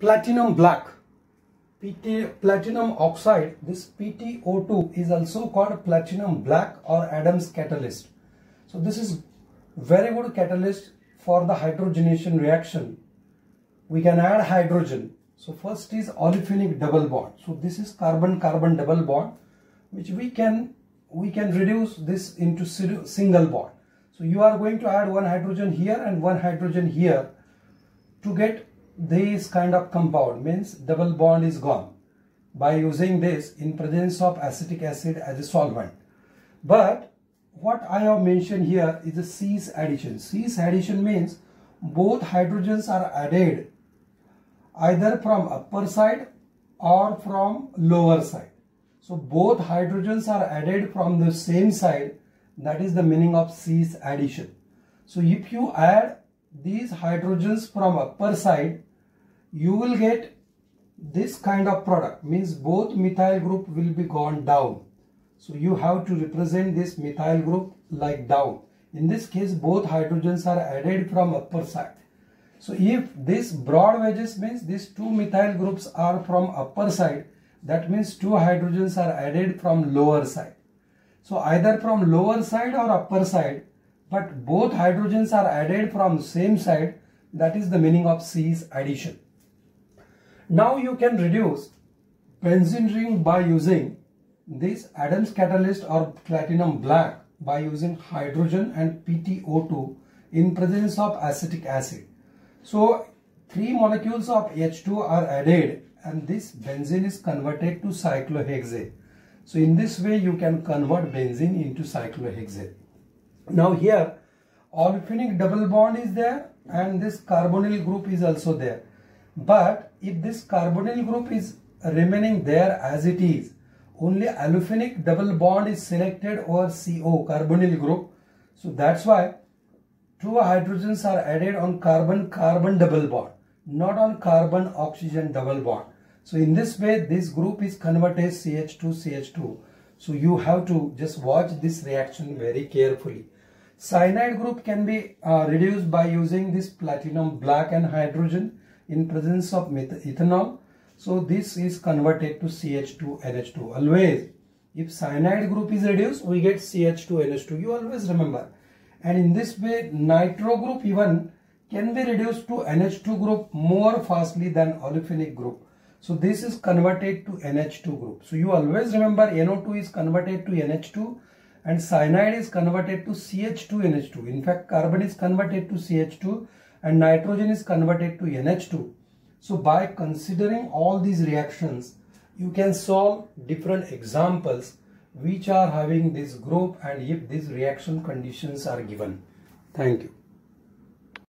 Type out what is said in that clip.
platinum black. PT, platinum oxide. This PTO2 is also called platinum black or Adams catalyst. So this is very good catalyst for the hydrogenation reaction. We can add hydrogen. So first is olefinic double bond. So this is carbon carbon double bond which we can we can reduce this into single bond. So you are going to add one hydrogen here and one hydrogen here to get this kind of compound means double bond is gone by using this in presence of acetic acid as a solvent. But what I have mentioned here is a cis addition. Cis addition means both hydrogens are added either from upper side or from lower side. So both hydrogens are added from the same side that is the meaning of cis addition. So if you add these hydrogens from upper side you will get this kind of product. Means both methyl group will be gone down. So you have to represent this methyl group like down. In this case both hydrogens are added from upper side so if this broad wedges means these two methyl groups are from upper side that means two hydrogens are added from lower side. So either from lower side or upper side but both hydrogens are added from same side that is the meaning of cis addition now you can reduce benzene ring by using this Adams catalyst or platinum black by using hydrogen and PTO2 in presence of acetic acid. So three molecules of H2 are added and this benzene is converted to cyclohexane. So in this way you can convert benzene into cyclohexane. Now here olefinic double bond is there and this carbonyl group is also there. But if this carbonyl group is remaining there as it is, only olefinic double bond is selected over CO, carbonyl group. So that's why two hydrogens are added on carbon-carbon double bond, not on carbon-oxygen double bond. So in this way, this group is converted CH2-CH2. So you have to just watch this reaction very carefully. Cyanide group can be uh, reduced by using this platinum black and hydrogen in presence of ethanol. So this is converted to CH2NH2. Always, if cyanide group is reduced, we get CH2NH2. You always remember. And in this way, nitro group even can be reduced to NH2 group more fastly than olefinic group. So this is converted to NH2 group. So you always remember NO2 is converted to NH2 and cyanide is converted to CH2NH2. In fact, carbon is converted to CH2 and nitrogen is converted to NH2. So by considering all these reactions, you can solve different examples which are having this group and if these reaction conditions are given. Thank you.